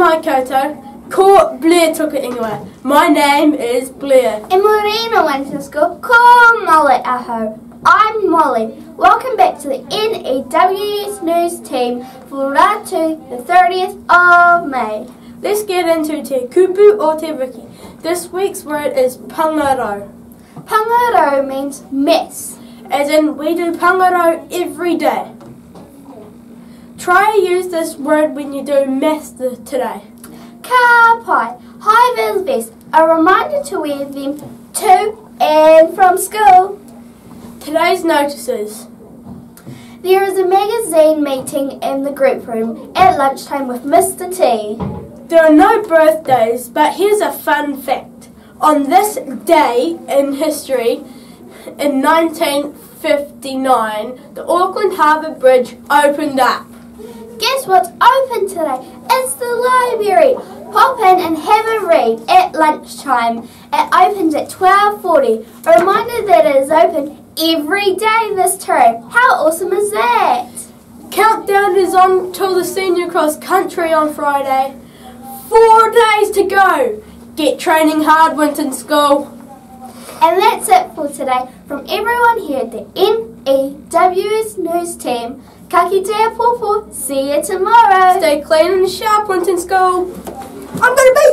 mai koutou. Ko Blair took it anyway. My name is Blair. And mōrena Winton to school. Ko Molly ahau. I'm Molly. Welcome back to the NEWS News team for Ratu, the 30th of May. Let's get into Te Kupu o Te Wiki. This week's word is pangarau. Pangarau means mess. As in, we do pangarau every day. Try to use this word when you do maths today. Ka pai, high vis a reminder to wear them to and from school. Today's notices. There is a magazine meeting in the group room at lunchtime with Mr. T. There are no birthdays, but here's a fun fact. On this day in history, in 1959, the Auckland Harbour Bridge opened up. What's open today? It's the library. Pop in and have a read at lunchtime. It opens at 12.40. A reminder that it is open every day this term. How awesome is that? Countdown is on till the senior cross country on Friday. Four days to go. Get training hard, Winton School. And that's it for today from everyone here at the NEWS News Team. Te popo. See you tomorrow. Stay clean and sharp, Winton School. I'm gonna beat you!